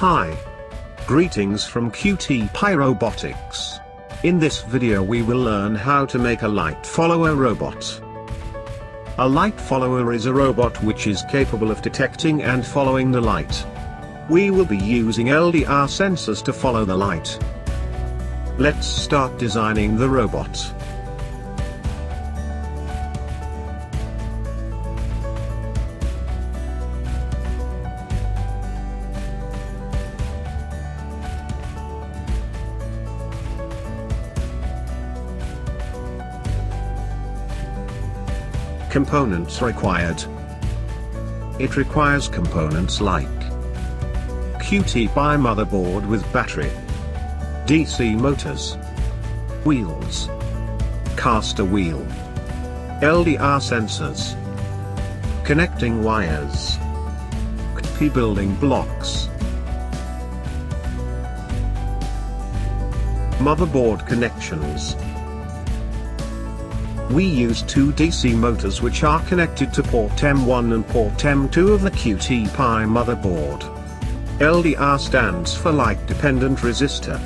Hi. Greetings from QtPi Robotics. In this video we will learn how to make a light follower robot. A light follower is a robot which is capable of detecting and following the light. We will be using LDR sensors to follow the light. Let's start designing the robot. Components required. It requires components like QtPi motherboard with battery, DC motors, wheels, caster wheel, LDR sensors, connecting wires, QT building blocks, motherboard connections, we use two DC motors which are connected to port M1 and port M2 of the QtPi motherboard. LDR stands for light dependent resistor.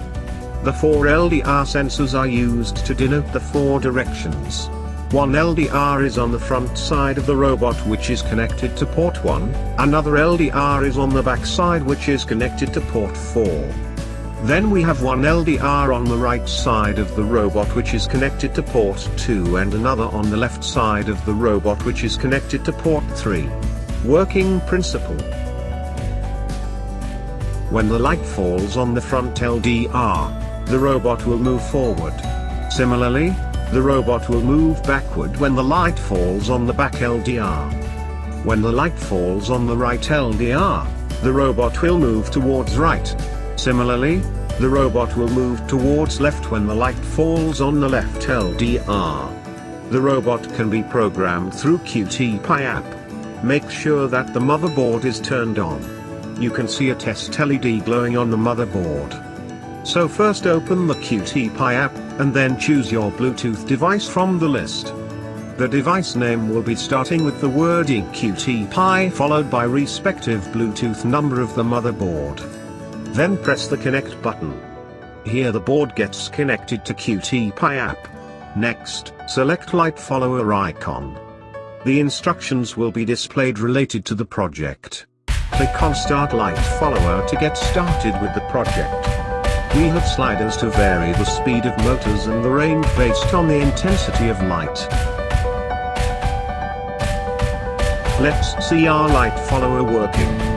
The four LDR sensors are used to denote the four directions. One LDR is on the front side of the robot which is connected to port 1, another LDR is on the back side which is connected to port 4. Then we have one LDR on the right side of the robot which is connected to port 2 and another on the left side of the robot which is connected to port 3. Working principle. When the light falls on the front LDR, the robot will move forward. Similarly, the robot will move backward when the light falls on the back LDR. When the light falls on the right LDR, the robot will move towards right. Similarly, the robot will move towards left when the light falls on the left LDR. The robot can be programmed through QtPi app. Make sure that the motherboard is turned on. You can see a test LED glowing on the motherboard. So first open the QtPi app, and then choose your Bluetooth device from the list. The device name will be starting with the wording QtPi followed by respective Bluetooth number of the motherboard. Then press the connect button. Here the board gets connected to QtPi app. Next, select light follower icon. The instructions will be displayed related to the project. Click on start light follower to get started with the project. We have sliders to vary the speed of motors and the range based on the intensity of light. Let's see our light follower working.